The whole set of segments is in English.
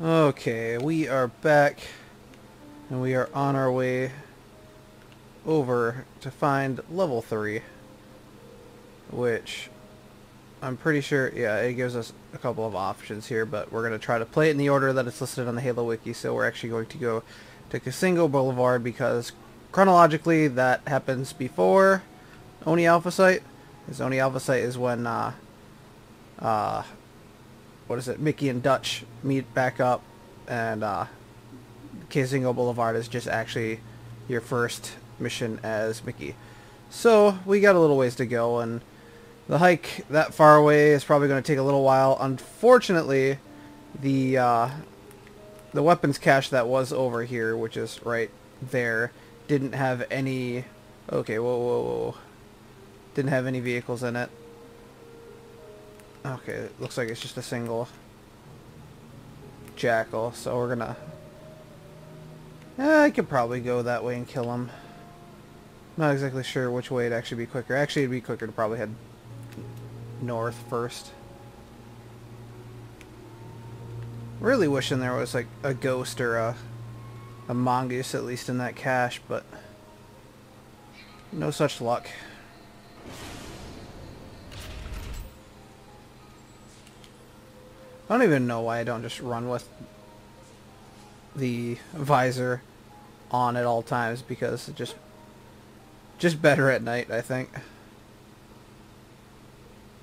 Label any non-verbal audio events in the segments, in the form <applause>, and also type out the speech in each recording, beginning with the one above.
Okay, we are back and we are on our way over to find level 3 which I'm pretty sure, yeah, it gives us a couple of options here but we're going to try to play it in the order that it's listed on the Halo Wiki so we're actually going to go to Kizingo Boulevard because chronologically that happens before Oni Alpha Site. Because Oni Alpha Site is when uh, uh, what is it, Mickey and Dutch meet back up, and uh, Kizingo Boulevard is just actually your first mission as Mickey. So we got a little ways to go, and the hike that far away is probably going to take a little while. Unfortunately, the uh, the weapons cache that was over here, which is right there, didn't have any. Okay, whoa, whoa, whoa! Didn't have any vehicles in it. Okay, it looks like it's just a single jackal, so we're gonna... Eh, I could probably go that way and kill him. Not exactly sure which way it'd actually be quicker. Actually, it'd be quicker to probably head north first. Really wishing there was like a ghost or a, a mongoose at least in that cache, but no such luck. I don't even know why I don't just run with the visor on at all times because it just just better at night I think.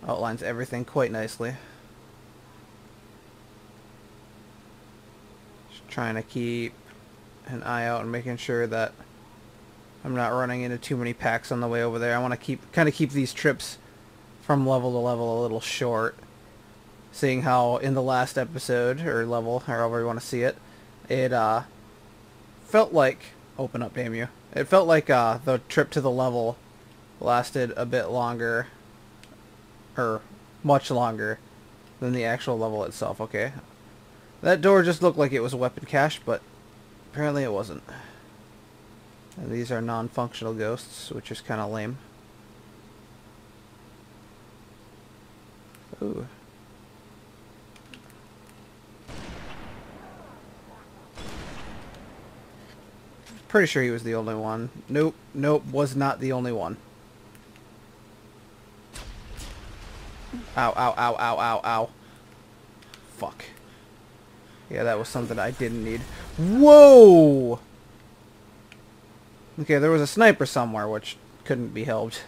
Outlines everything quite nicely. Just trying to keep an eye out and making sure that I'm not running into too many packs on the way over there. I want to keep kind of keep these trips from level to level a little short seeing how in the last episode or level, however you want to see it, it uh, felt like open up, damn you. It felt like uh, the trip to the level lasted a bit longer, or much longer than the actual level itself. Okay, that door just looked like it was a weapon cache, but apparently it wasn't. And these are non-functional ghosts, which is kind of lame. Ooh. Pretty sure he was the only one. Nope, nope, was not the only one. Ow, ow, ow, ow, ow, ow. Fuck. Yeah, that was something I didn't need. Whoa! Okay, there was a sniper somewhere, which couldn't be helped.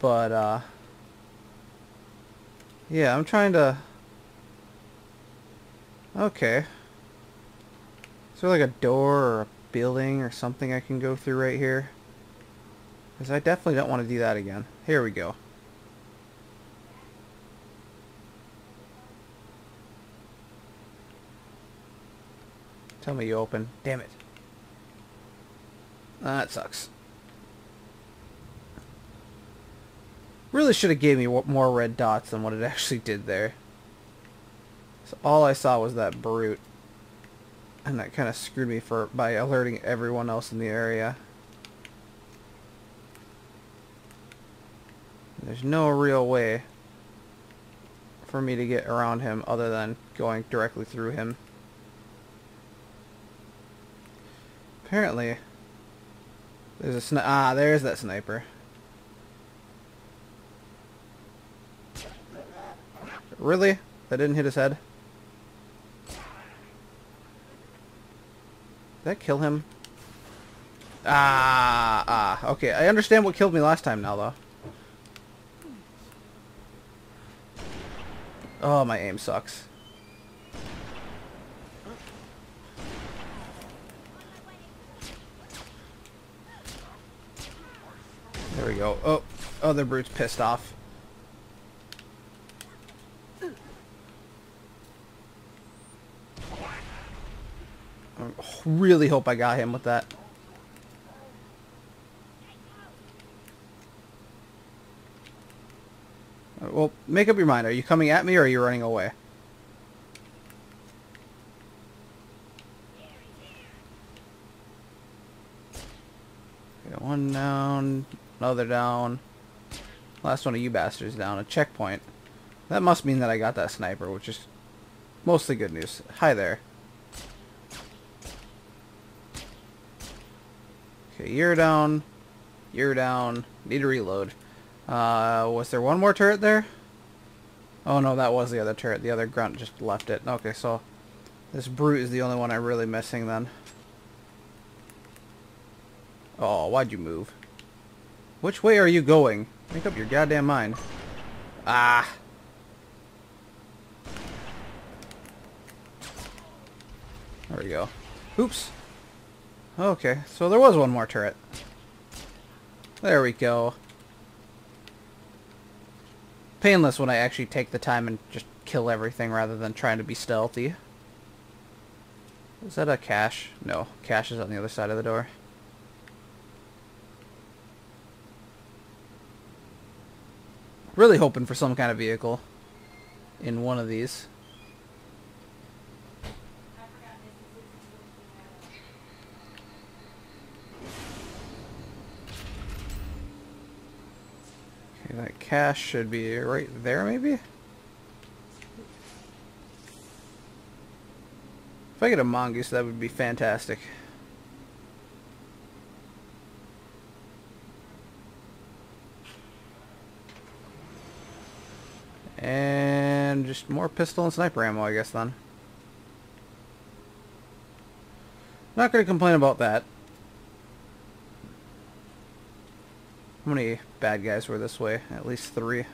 But, uh... Yeah, I'm trying to... Okay. Is there like a door or a building or something I can go through right here? Because I definitely don't want to do that again. Here we go. Tell me you open. Damn it. Ah, that sucks. Really should have gave me more red dots than what it <laughs> actually did there. So all I saw was that brute and that kind of screwed me for by alerting everyone else in the area. There's no real way for me to get around him other than going directly through him. Apparently, there's a sni ah, there's that sniper. Really? That didn't hit his head? Did that kill him? Ah, ah. Okay, I understand what killed me last time now, though. Oh, my aim sucks. There we go. Oh, other brute's pissed off. Really hope I got him with that. Uh, well, make up your mind. Are you coming at me or are you running away? Okay, one down, another down. Last one of you bastards down. A checkpoint. That must mean that I got that sniper, which is Mostly good news. Hi there. Okay, you're down. You're down. Need to reload. Uh, was there one more turret there? Oh no, that was the other turret. The other grunt just left it. Okay, so this brute is the only one I'm really missing then. Oh, why'd you move? Which way are you going? Make up your goddamn mind. Ah. There we go. Oops. Okay, so there was one more turret. There we go. Painless when I actually take the time and just kill everything rather than trying to be stealthy. Is that a cache? No, cache is on the other side of the door. Really hoping for some kind of vehicle in one of these. Okay, that cache should be right there maybe? If I get a mongoose that would be fantastic. And just more pistol and sniper ammo, I guess, then. Not going to complain about that. How many bad guys were this way? At least three.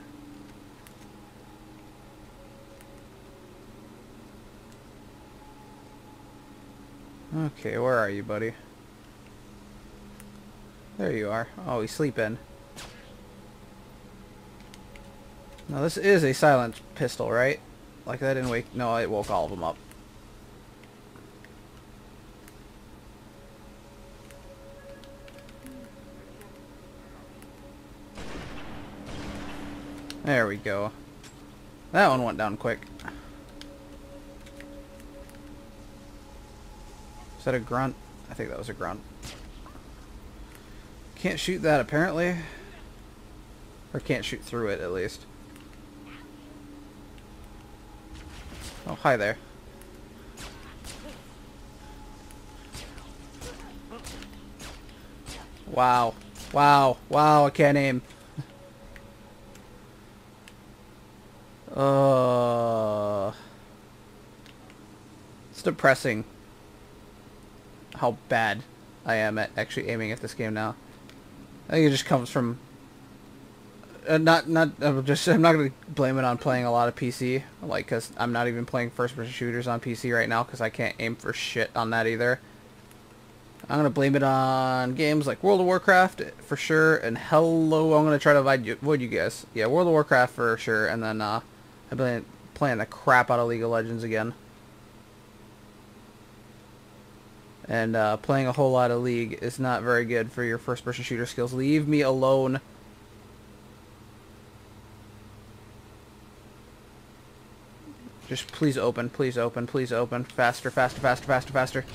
Okay, where are you, buddy? There you are. Oh, he's sleeping. Now this is a silent pistol, right? Like that didn't wake... No, it woke all of them up. There we go. That one went down quick. Is that a grunt? I think that was a grunt. Can't shoot that apparently. Or can't shoot through it at least. Oh, hi there. Wow. Wow. Wow, I can't aim. Uh, it's depressing how bad I am at actually aiming at this game now. I think it just comes from uh, not not just I'm not gonna blame it on playing a lot of PC like because I'm not even playing first person shooters on PC right now because I can't aim for shit on that either. I'm gonna blame it on games like World of Warcraft for sure and Hello I'm gonna try to avoid you, avoid you guys. Yeah, World of Warcraft for sure and then uh, I've been playing the crap out of League of Legends again. And uh, playing a whole lot of League is not very good for your first person shooter skills. Leave me alone. Just please open, please open, please open. Faster, faster, faster, faster, faster.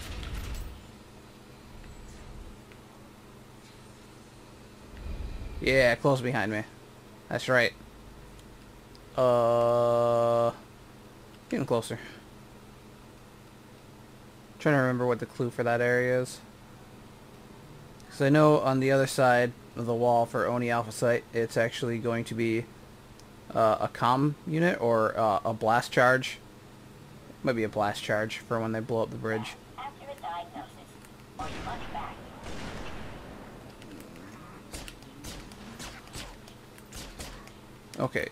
Yeah, close behind me. That's right. Uh, getting closer. trying to remember what the clue for that area is. Because I know on the other side of the wall for Oni Alpha Site, it's actually going to be uh, a com unit or uh, a blast charge. Might be a blast charge for when they blow up the bridge. Okay.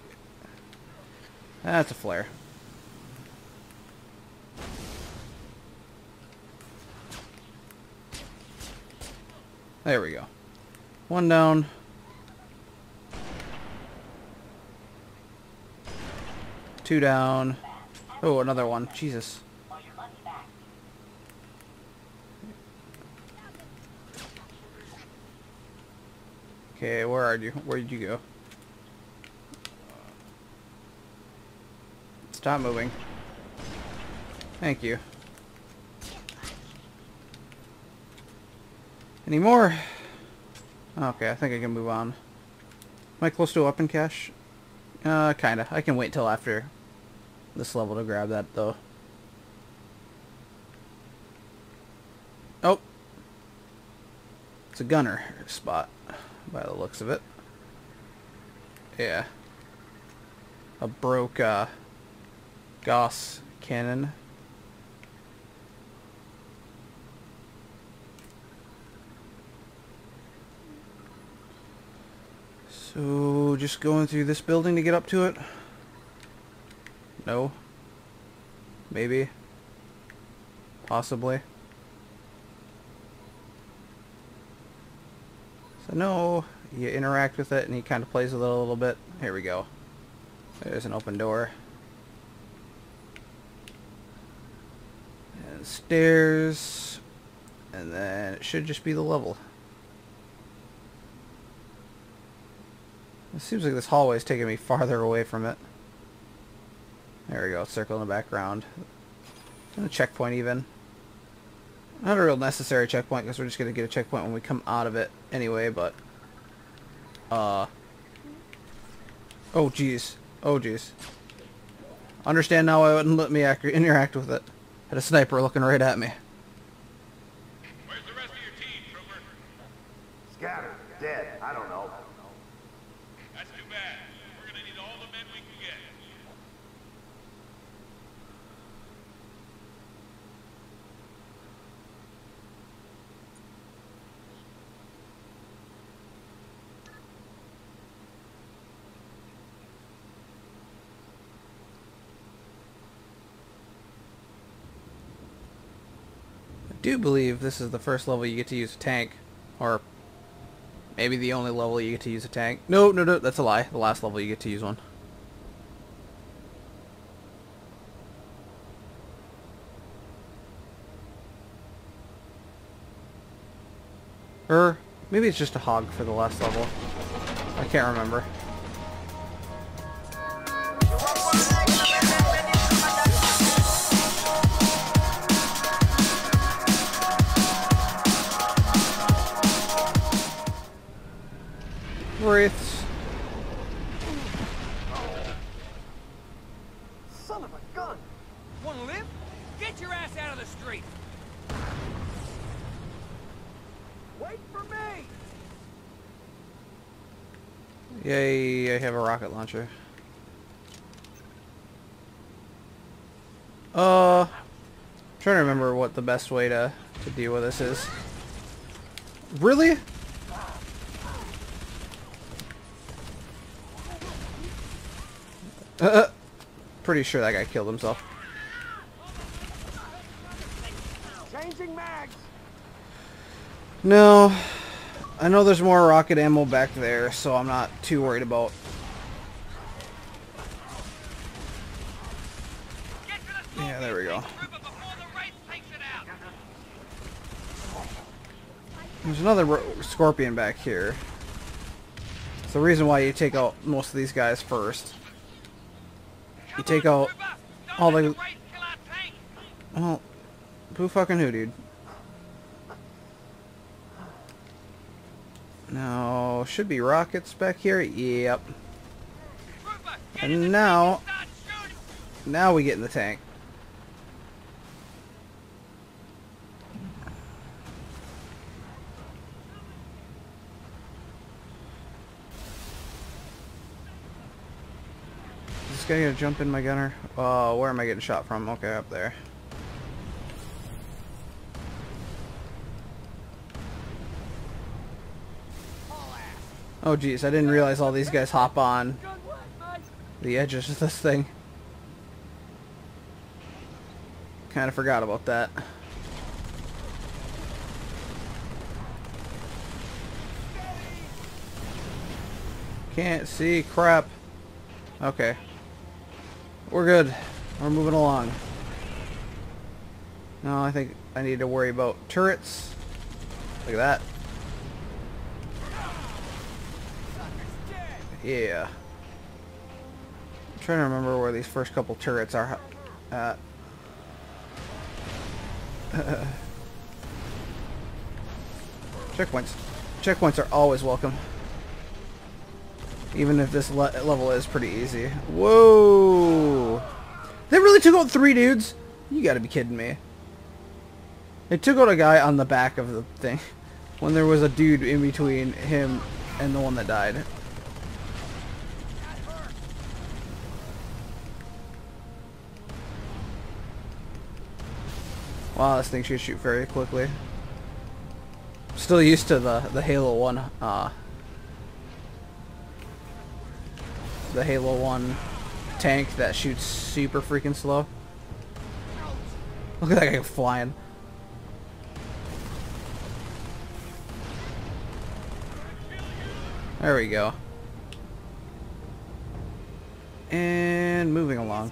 That's a flare. There we go. One down. Two down. Oh, another one. Jesus. Okay, where are you? Where did you go? Stop moving. Thank you. Any more? Okay, I think I can move on. Am I close to a weapon cache? Uh, kinda. I can wait till after this level to grab that, though. Oh! It's a gunner spot, by the looks of it. Yeah. A broke, uh, Gauss cannon. So, just going through this building to get up to it? No? Maybe? Possibly? So no, you interact with it and he kind of plays with it a little bit. Here we go. There's an open door. And stairs. And then it should just be the level. It seems like this hallway is taking me farther away from it. There we go, circle in the background. And a checkpoint even. Not a real necessary checkpoint because we're just going to get a checkpoint when we come out of it anyway, but... Uh... Oh, jeez. Oh, jeez. Understand now why it wouldn't let me interact with it. Had a sniper looking right at me. Where's the rest of your team, Trooper? Scattered, dead, I don't know. That's too bad. We're gonna need all the men we can get. I do believe this is the first level you get to use a tank. Or maybe the only level you get to use a tank. No, no, no, that's a lie. The last level you get to use one. Or maybe it's just a hog for the last level. I can't remember. Wraiths. Son of a gun! Want to live? Get your ass out of the street! Wait for me! Yay, I have a rocket launcher. Uh, trying to remember what the best way to, to deal with this is. Really? Uh, pretty sure that guy killed himself. Changing mags! No, I know there's more rocket ammo back there, so I'm not too worried about. Get to the Yeah, there we go. Trooper before the Wraith takes it out. There's another scorpion back here. It's the reason why you take out most of these guys first. You take out all the-. Well, who fucking who, dude? No, should be rockets back here. Yep. And now-. Now we get in the tank. Guy gonna jump in my gunner? Oh, where am I getting shot from? Okay, up there. Oh geez, I didn't realize all these guys hop on the edges of this thing. Kind of forgot about that. Can't see crap. Okay. We're good. We're moving along. No, I think I need to worry about turrets. Look at that. Yeah. I'm trying to remember where these first couple turrets are at. <laughs> Checkpoints. Checkpoints are always welcome. Even if this le level is pretty easy. Whoa! They really took out three dudes? You gotta be kidding me. They took out a guy on the back of the thing. <laughs> When there was a dude in between him and the one that died. Wow, this thing should shoot very quickly. Still used to the, the Halo 1, uh, the Halo 1 tank that shoots super freaking slow. Look at that guy flying. There we go. And moving along.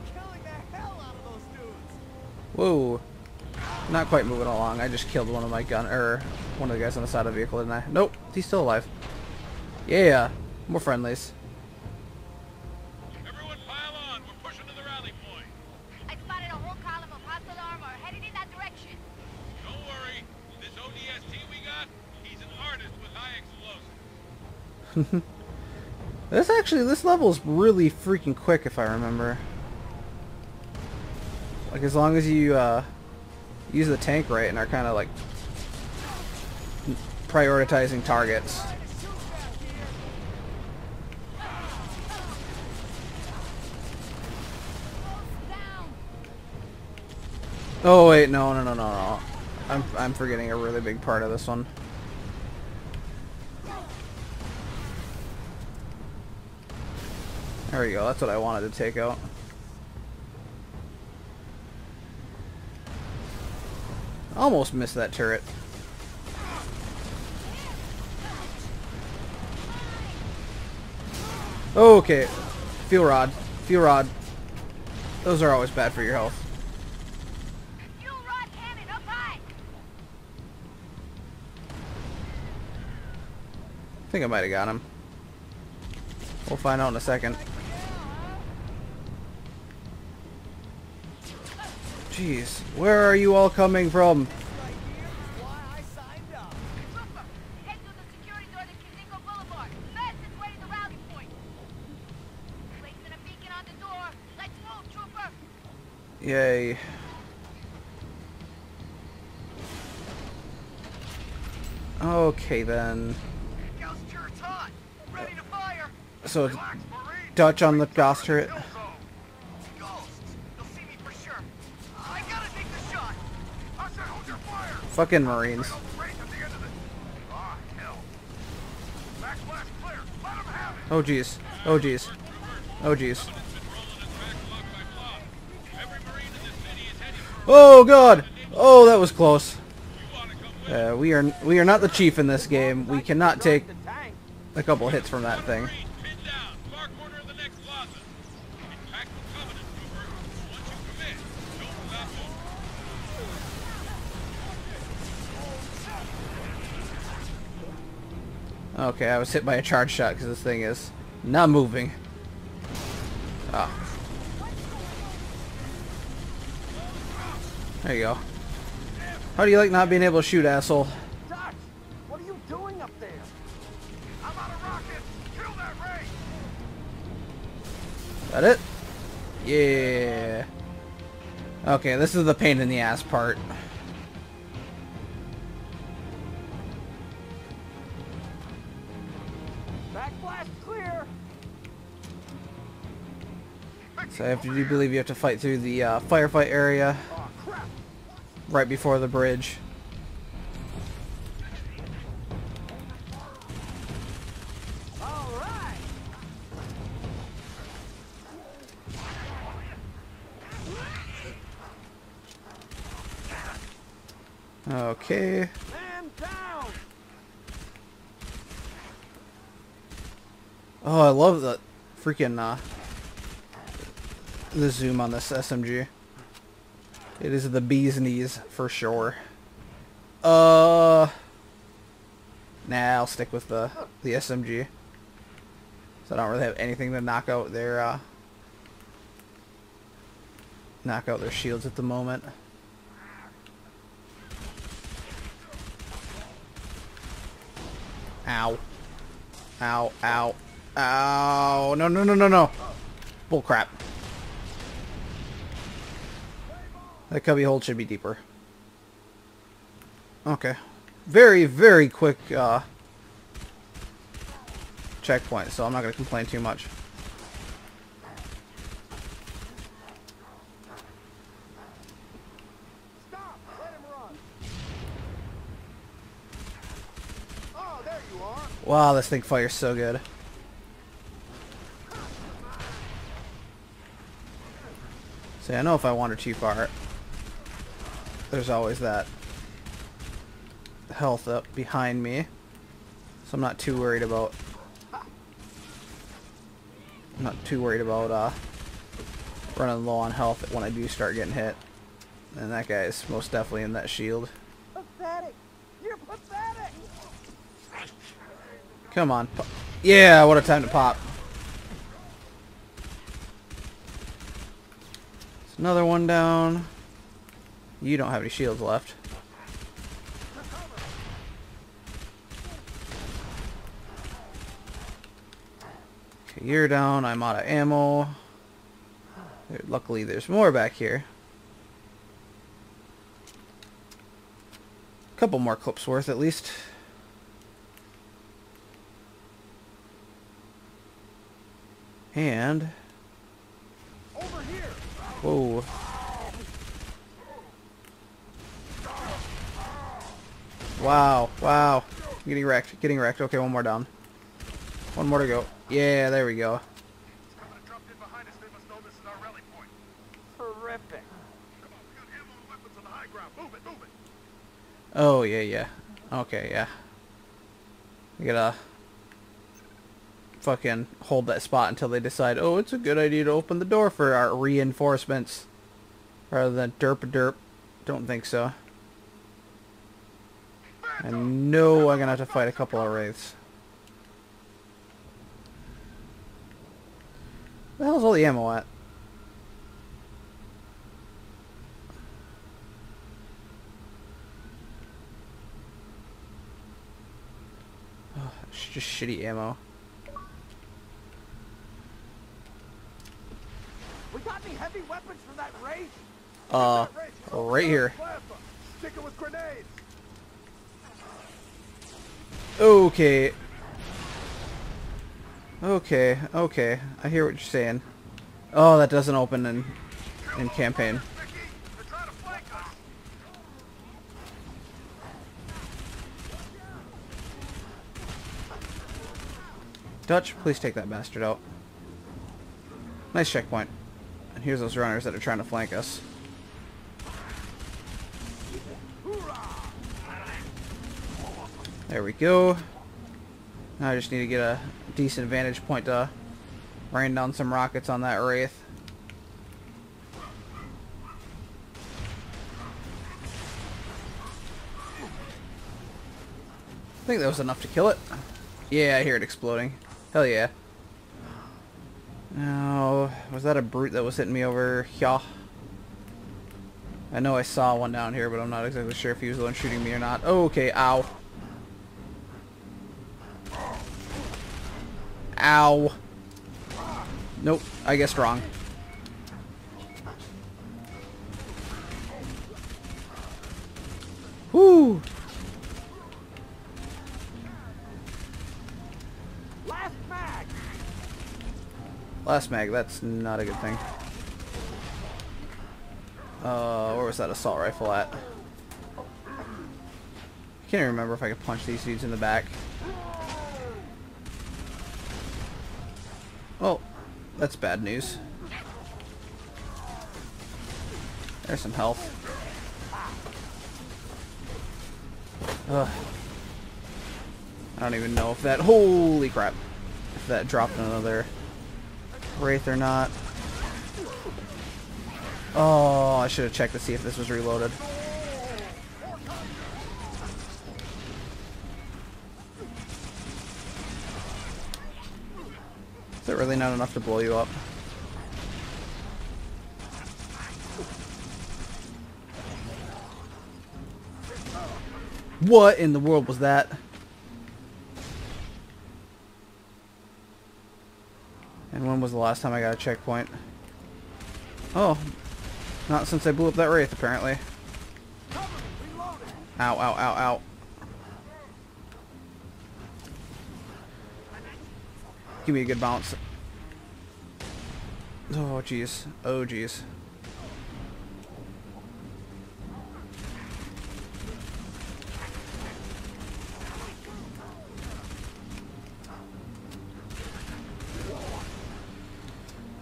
Whoa. Not quite moving along. I just killed one of my gun, or one of the guys on the side of the vehicle, didn't I? Nope, he's still alive. Yeah, more friendlies. Everyone pile on. We're pushing to the rally point. I spotted a whole column of hostile armor headed in that direction. Don't worry. This ODST we got, he's an artist with high explosives. <laughs> This actually, this level is really freaking quick if I remember. Like as long as you uh, use the tank right and are kind of like prioritizing targets. Oh wait, no, no, no, no, no. I'm I'm forgetting a really big part of this one. There we go. That's what I wanted to take out. Almost missed that turret. Okay. Fuel rod. Fuel rod. Those are always bad for your health. Fuel rod cannon up high. I think I might have got him. We'll find out in a second. Jeez, where are you all coming from? Right here is why I signed up. Trooper, head to the security door to Kizingo Boulevard. Fastest way to the rally point. Placing a beacon on the door. Let's move, Trooper. Yay. Okay then. Ghost turret's hot. Ready to fire. So Dutch on the Gauss turret. Have Marines. Oh jeez. Oh jeez. Oh jeez. Oh god. Oh, that was close. Uh, we are we are not the chief in this game. We cannot take a couple hits from that thing. Marine, pin down, far corner of the next plaza. It's packed with Covenant, Trooper. Once you commit, don't stop moving. Okay, I was hit by a charge shot because this thing is not moving. Ah. There you go. How do you like not being able to shoot, asshole? Dutch, what are you doing up there? I'm out of rockets. Kill that ray. That it? Yeah. Okay, this is the pain in the ass part. I do believe you have to fight through the uh, firefight area right before the bridge. Okay. Oh, I love the freaking uh, the zoom on this SMG. It is the bee's knees for sure. Uh, nah, I'll stick with the the SMG. So I don't really have anything to knock out their uh, knock out their shields at the moment. Ow. Ow, ow, ow. No, no, no, no, no. Bull crap. That cubby hole should be deeper. Okay. Very, very quick uh, checkpoint, so I'm not going to complain too much. Wow, this thing fires so good. See, I know if I wander too far, there's always that health up behind me. So I'm not too worried about... I'm not too worried about uh, running low on health when I do start getting hit. And that guy is most definitely in that shield. Pathetic! You're pathetic! Come on. Yeah, what a time to pop. There's another one down. You don't have any shields left. Okay, you're down. I'm out of ammo. There- Luckily, there's more back here. A Couple more clips worth, at least. And Over here! whoa. Wow, wow. Getting wrecked, getting wrecked. Okay, one more down. One more to go. Yeah, there we go. Coming to drop in behind us. They must know this is our rally point. Terrific! Come on, we got ammo and weapons on the high ground. Move it, move it. Oh, yeah, yeah. Okay, yeah. We gotta fucking hold that spot until they decide, oh, it's a good idea to open the door for our reinforcements. Rather than derp derp. Don't think so. I know I'm gonna have to fight a couple of wraiths. Where the hell's all the ammo at? Oh, it's just shitty ammo. We got any heavy weapons from that Wraith? Uh, right here. Stick it with grenades. Okay. Okay, okay. I hear what you're saying. Oh, that doesn't open in in campaign. Dutch, please take that bastard out. Nice checkpoint. And here's those runners that are trying to flank us. There we go. Now I just need to get a decent vantage point to rain down some rockets on that Wraith. I think that was enough to kill it. Yeah, I hear it exploding. Hell yeah. Now, was that a brute that was hitting me over here? I know I saw one down here, but I'm not exactly sure if he was the one shooting me or not. Oh, okay, ow. Ow. Nope, I guessed wrong. Whoo! Last mag! Last mag, that's not a good thing. Uh, where was that assault rifle at? I can't remember if I could punch these dudes in the back. Well, that's bad news. There's some health. Ugh. I don't even know if that... Holy crap. If that dropped another Wraith or not. Oh, I should have checked to see if this was reloaded. Is it really not enough to blow you up? What in the world was that? And when was the last time I got a checkpoint? Oh, not since I blew up that Wraith, apparently. Ow, ow, ow, ow. Give me a good bounce. Oh, jeez. Oh, jeez.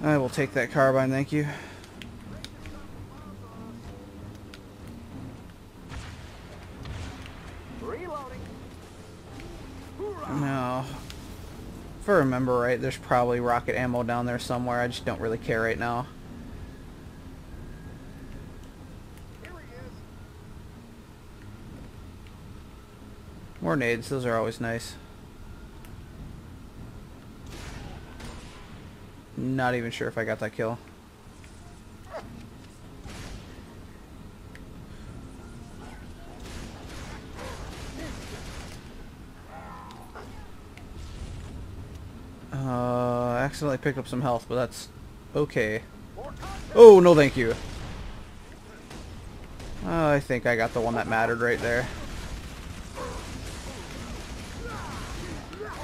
I will take that carbine, thank you. Remember right, there's probably rocket ammo down there somewhere. I just don't really care right now. More nades, those are always nice. Not even sure if I got that kill. Uh, I accidentally picked up some health, but that's okay. Oh, no thank you. Uh, I think I got the one that mattered right there.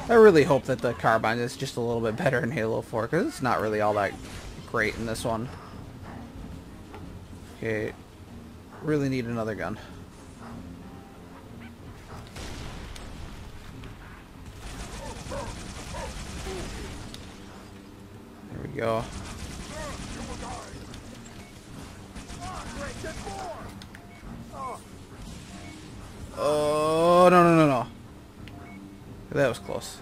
I really hope that the carbine is just a little bit better in Halo 4, because it's not really all that great in this one. Okay, really need another gun. Go. Oh, no, no, no, no. That was close.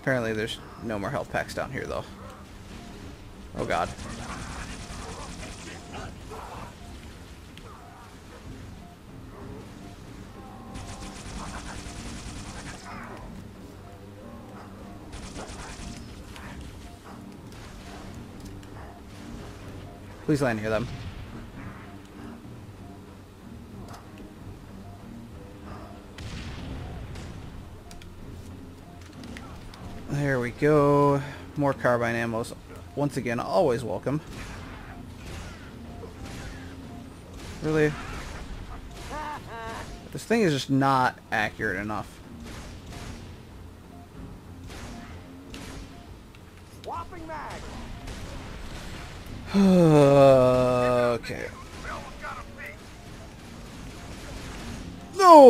Apparently there's no more health packs down here, though. Oh, God. Please land near them. There we go. More carbine ammos. Once again, always welcome. Really? This thing is just not accurate enough.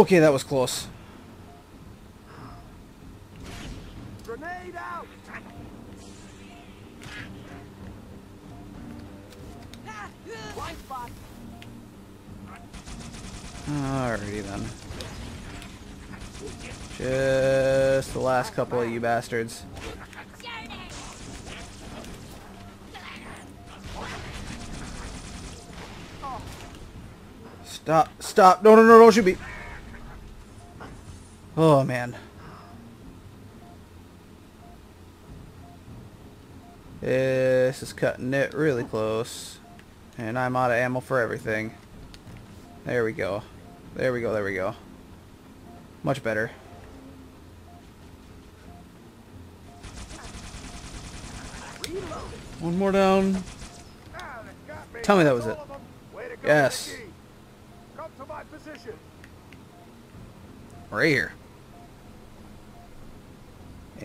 Okay, that was close. Grenade out. Alrighty then. Just the last couple of you bastards. Stop, stop. No, no, no, don't shoot me. Oh, man. This is cutting it really close. And I'm out of ammo for everything. There we go. There we go, there we go. Much better. One more down. They got me. Tell me that was it. of 'em. Way to go, Yes. Mickey. Come to my position. Right here.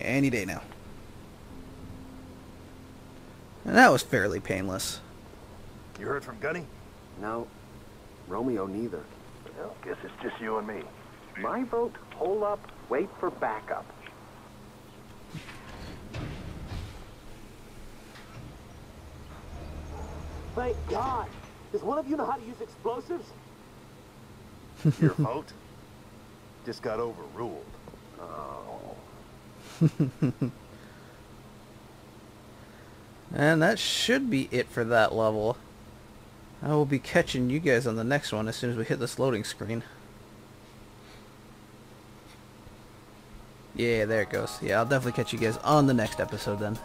Any day now. And that was fairly painless. You heard from Gunny? No, Romeo neither. Well, guess it's just you and me. My vote, hold up, wait for backup. Thank God. Does one of you know how to use explosives? <laughs> Your vote just got overruled. Oh. <laughs> And that should be it for that level. I will be catching you guys on the next one as soon as we hit this loading screen. Yeah, there it goes. Yeah, I'll definitely catch you guys on the next episode then.